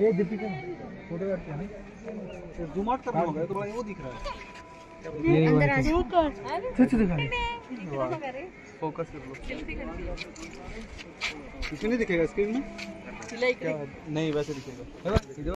ये दीपिका फ़ोटो करते हैं जूम आउट करना होगा तो भाई वो दिख रहा है। ये अंदर आ जाओ। कुछ दिखा फोकस कर लो। कुछ नहीं दिखेगा स्क्रीन में? नहीं वैसे दिखेगा।